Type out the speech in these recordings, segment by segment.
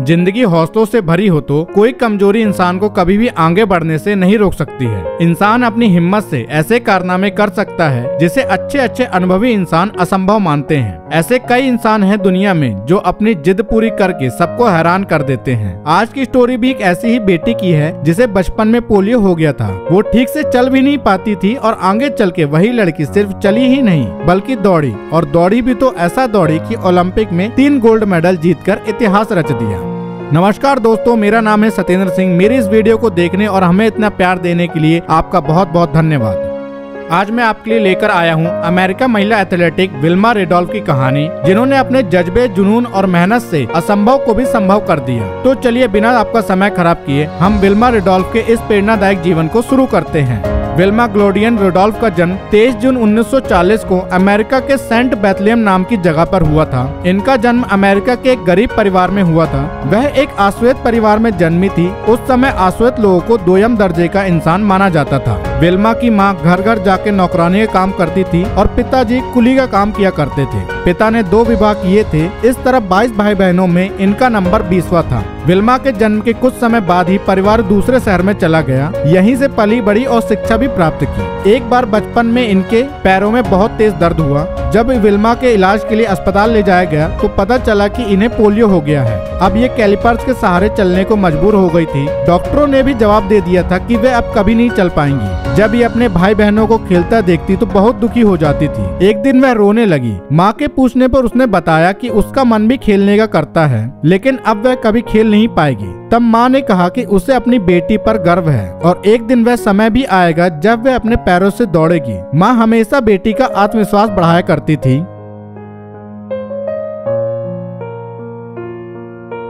ज़िंदगी हौसलों से भरी हो तो कोई कमज़ोरी इंसान को कभी भी आगे बढ़ने से नहीं रोक सकती है। इंसान अपनी हिम्मत से ऐसे कारनामे कर सकता है, जिसे अच्छे अच्छे अनुभवी इंसान असंभव मानते हैं। ऐसे कई इंसान हैं दुनिया में जो अपनी जिद पूरी करके सबको हैरान कर देते हैं। आज की स्टोरी भी एक ऐसी ही बेटी की है, जिसे बचपन में पोलियो हो गया था। वो ठीक से चल भी नहीं पाती थी और आगे चल के वही लड़की सिर्फ़ चली ही नहीं, बल्कि दौड़ी। और दौड़ी भी तो ऐसा दौड़ी कि ओलंपिक में तीन गोल्ड मेडल जीतकर इतिहास रच दिया। नमस्कार दोस्तों, मेरा नाम है सत्येंद्र सिंह। मेरी इस वीडियो को देखने और हमें इतना प्यार देने के लिए आपका बहुत बहुत धन्यवाद। आज मैं आपके लिए लेकर आया हूँ अमेरिका महिला एथलेटिक विल्मा रेडोल्फ की कहानी, जिन्होंने अपने जज्बे, जुनून और मेहनत से असंभव को भी संभव कर दिया। तो चलिए बिना आपका समय खराब किए, हम विल्मा रेडोल्फ के इस प्रेरणादायक जीवन को शुरू करते हैं। विल्मा ग्लोडियन रोडोल्फ का जन्म 23 जून 1940 को अमेरिका के सेंट बैथलियम नाम की जगह पर हुआ था। इनका जन्म अमेरिका के एक गरीब परिवार में हुआ था। वह एक आश्वेत परिवार में जन्मी थी। उस समय आश्वेत लोगों को दोयम दर्जे का इंसान माना जाता था। विल्मा की माँ घर घर जाके नौकरानी का काम करती थी और पिताजी कुली का काम किया करते थे। पिता ने दो विवाह किए थे। इस तरह 22 भाई बहनों में इनका नंबर बीसवा था। विल्मा के जन्म के कुछ समय बाद ही परिवार दूसरे शहर में चला गया। यहीं से पली बड़ी और शिक्षा भी प्राप्त की। एक बार बचपन में इनके पैरों में बहुत तेज दर्द हुआ। जब विल्मा के इलाज के लिए अस्पताल ले जाया गया तो पता चला कि इन्हें पोलियो हो गया है। अब ये कैलिपर्स के सहारे चलने को मजबूर हो गई थी। डॉक्टरों ने भी जवाब दे दिया था कि वे अब कभी नहीं चल पाएँगी। जब ये अपने भाई बहनों को खेलता देखती तो बहुत दुखी हो जाती थी। एक दिन वह रोने लगी। माँ के पूछने पर उसने बताया कि उसका मन भी खेलने का करता है, लेकिन अब वह कभी खेल नहीं पाएगी। तब माँ ने कहा कि उसे अपनी बेटी पर गर्व है, और एक दिन वह समय भी आएगा जब वह अपने पैरों से दौड़ेगी। माँ हमेशा बेटी का आत्मविश्वास बढ़ाया करती थी।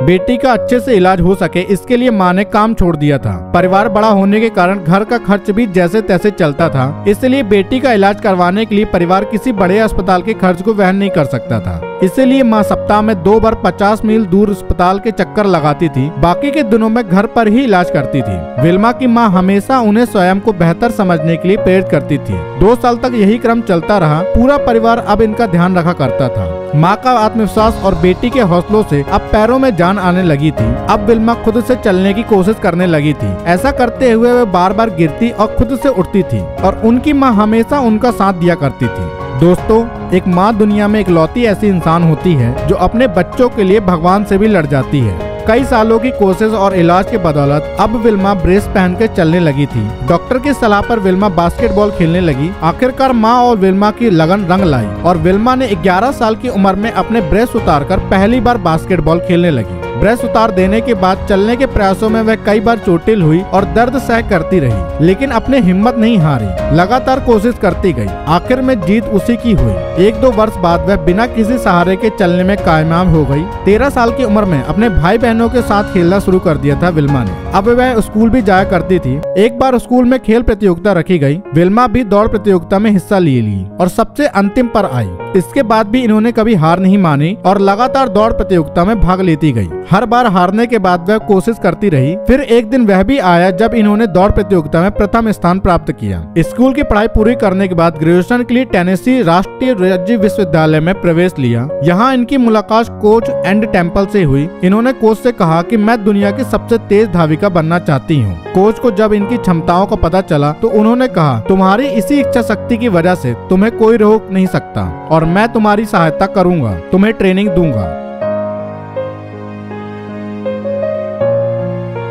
बेटी का अच्छे से इलाज हो सके, इसके लिए माँ ने काम छोड़ दिया था। परिवार बड़ा होने के कारण घर का खर्च भी जैसे तैसे चलता था। इसलिए बेटी का इलाज करवाने के लिए परिवार किसी बड़े अस्पताल के खर्च को वहन नहीं कर सकता था। इसीलिए माँ सप्ताह में दो बार 50 मील दूर अस्पताल के चक्कर लगाती थी। बाकी के दिनों में घर पर ही इलाज करती थी। विल्मा की माँ हमेशा उन्हें स्वयं को बेहतर समझने के लिए प्रेरित करती थी। दो साल तक यही क्रम चलता रहा। पूरा परिवार अब इनका ध्यान रखा करता था। माँ का आत्मविश्वास और बेटी के हौसलों से अब पैरों में जान आने लगी थी। अब बिल्मा खुद से चलने की कोशिश करने लगी थी। ऐसा करते हुए वे बार बार गिरती और खुद से उठती थी और उनकी माँ हमेशा उनका साथ दिया करती थी। दोस्तों, एक माँ दुनिया में इकलौती ऐसी इंसान होती है जो अपने बच्चों के लिए भगवान से भी लड़ जाती है। कई सालों की कोशिश और इलाज के बदौलत अब विल्मा ब्रेस पहन के चलने लगी थी। डॉक्टर की सलाह पर विल्मा बास्केटबॉल खेलने लगी। आखिरकार माँ और विल्मा की लगन रंग लाई और विल्मा ने 11 साल की उम्र में अपने ब्रेस उतारकर पहली बार बास्केटबॉल खेलने लगी। ब्रेस उतार देने के बाद चलने के प्रयासों में वह कई बार चोटिल हुई और दर्द सह करती रही, लेकिन अपने हिम्मत नहीं हारी। लगातार कोशिश करती गई। आखिर में जीत उसी की हुई। एक दो वर्ष बाद वह बिना किसी सहारे के चलने में कामयाब हो गई। तेरह साल की उम्र में अपने भाई बहनों के साथ खेलना शुरू कर दिया था विल्मा ने। अब वह स्कूल भी जाया करती थी। एक बार स्कूल में खेल प्रतियोगिता रखी गई। विल्मा भी दौड़ प्रतियोगिता में हिस्सा ले ली और सबसे अंतिम पर आई। इसके बाद भी इन्होंने कभी हार नहीं मानी और लगातार दौड़ प्रतियोगिता में भाग लेती गई। हर बार हारने के बाद वह कोशिश करती रही। फिर एक दिन वह भी आया जब इन्होंने दौड़ प्रतियोगिता में प्रथम स्थान प्राप्त किया। स्कूल की पढ़ाई पूरी करने के बाद ग्रेजुएशन के लिए टेनेसी राष्ट्रीय राज्य विश्वविद्यालय में प्रवेश लिया। यहाँ इनकी मुलाकात कोच एंड टेंपल से हुई। इन्होंने कोच से कहा कि मैं दुनिया की सबसे तेज धाविका बनना चाहती हूँ। कोच को जब इनकी क्षमताओं का पता चला तो उन्होंने कहा, तुम्हारी इसी इच्छा शक्ति की वजह से तुम्हें कोई रोक नहीं सकता, और मैं तुम्हारी सहायता करूँगा, तुम्हें ट्रेनिंग दूँगा।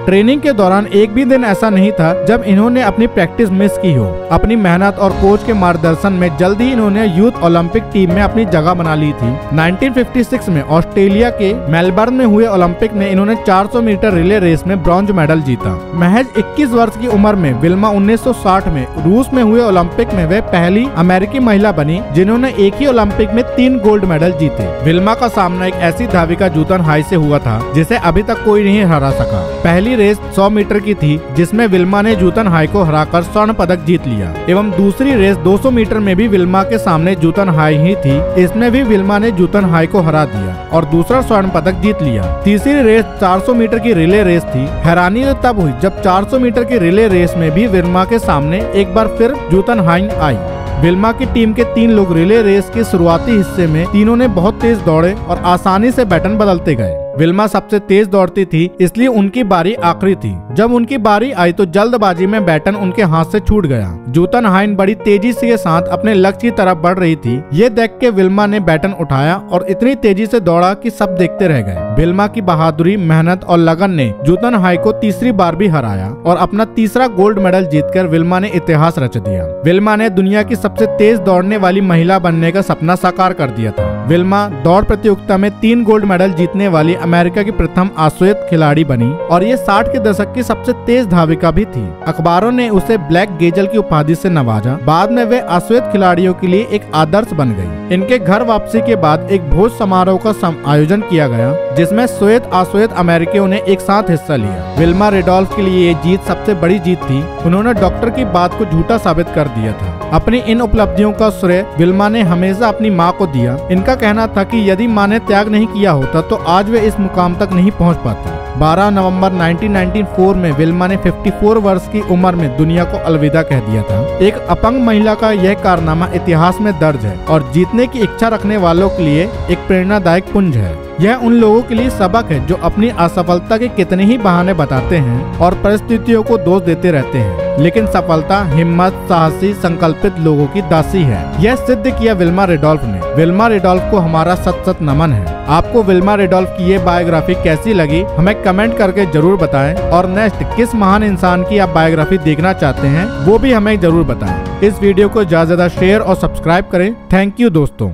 ट्रेनिंग के दौरान एक भी दिन ऐसा नहीं था जब इन्होंने अपनी प्रैक्टिस मिस की हो। अपनी मेहनत और कोच के मार्गदर्शन में जल्द ही इन्होंने यूथ ओलंपिक टीम में अपनी जगह बना ली थी। 1956 में ऑस्ट्रेलिया के मेलबर्न में हुए ओलंपिक में इन्होंने 400 मीटर रिले रेस में ब्रॉन्ज मेडल जीता। महज 21 वर्ष की उम्र में विल्मा 1960 में रूस में हुए ओलंपिक में वे पहली अमेरिकी महिला बनी जिन्होंने एक ही ओलंपिक में तीन गोल्ड मेडल जीते। विल्मा का सामना एक ऐसी धाविका जूतन हाई से हुआ था जिसे अभी तक कोई नहीं हरा सका। पहली पहली रेस 100 मीटर की थी, जिसमें विल्मा ने जूतन हाई को हराकर स्वर्ण पदक जीत लिया। एवं दूसरी रेस 200 मीटर में भी विल्मा के सामने जूतन हाई ही थी, इसमें भी विल्मा ने जूतन हाई को हरा दिया और दूसरा स्वर्ण पदक जीत लिया। तीसरी रेस 400 मीटर की रिले रेस थी। हैरानी तब हुई जब 400 मीटर की रिले रेस में भी विल्मा के सामने एक बार फिर जूतन हाई आई। विल्मा की टीम के तीन लोग रिले रेस के शुरुआती हिस्से में तीनों ने बहुत तेज दौड़े और आसानी से बैटन बदलते गए। विल्मा सबसे तेज दौड़ती थी, इसलिए उनकी बारी आखिरी थी। जब उनकी बारी आई तो जल्दबाजी में बैटन उनके हाथ से छूट गया। जूतन हाइन बड़ी तेज़ी के साथ अपने लक्ष्य की तरफ़ बढ़ रही थी। ये देख के विल्मा ने बैटन उठाया और इतनी तेज़ी से दौड़ा कि सब देखते रह गए। विल्मा की बहादुरी, मेहनत और लगन ने जूतन हाई को तीसरी बार भी हराया और अपना तीसरा गोल्ड मेडल जीतकर विल्मा ने इतिहास रच दिया। विल्मा ने दुनिया की सबसे तेज दौड़ने वाली महिला बनने का सपना साकार कर दिया था। विल्मा दौड़ प्रतियोगिता में तीन गोल्ड मेडल जीतने वाली अमेरिका की प्रथम आश्वेत खिलाड़ी बनी और ये साठ के दशक की सबसे तेज धाविका भी थी। अखबारों ने उसे ब्लैक गेजल की उपाधि से नवाजा। बाद में वे अश्वेत खिलाड़ियों के लिए एक आदर्श बन गई। इनके घर वापसी के बाद एक भोज समारोह का आयोजन किया गया। जिसमें श्वेत अश्वेत अमेरिकियों ने एक साथ हिस्सा लिया। विल्मा रेडोल्फ के लिए ये जीत सबसे बड़ी जीत थी। उन्होंने डॉक्टर की बात को झूठा साबित कर दिया था। अपनी इन उपलब्धियों का श्रेय विल्मा ने हमेशा अपनी माँ को दिया। इनका कहना था कि यदि माँ ने त्याग नहीं किया होता तो आज वे इस मुकाम तक नहीं पहुँच पाती। 12 नवंबर 1994 में विल्मा ने 54 वर्ष की उम्र में दुनिया को अलविदा कह दिया था। एक अपंग महिला का यह कारनामा इतिहास में दर्ज है और जीतने की इच्छा रखने वालों के लिए एक प्रेरणादायक पुंज है। यह उन लोगों के लिए सबक है जो अपनी असफलता के कितने ही बहाने बताते हैं और परिस्थितियों को दोष देते रहते हैं। लेकिन सफलता, हिम्मत, साहसी, संकल्पित लोगों की दासी है। यह सिद्ध किया विल्मा रेडोल्फ ने। विल्मा रेडोल्फ को हमारा सत सत नमन है। आपको विल्मा रेडोल्फ की ये बायोग्राफी कैसी लगी, हमें कमेंट करके ज़रूर बताएँ और नेक्स्ट, किस महान इंसान की आप बायोग्राफी देखना चाहते हैं, वो भी हमें ज़रूर बताएँ। इस वीडियो को ज़्यादा ज़्यादा शेयर और सब्सक्राइब करें। थैंक यू दोस्तों।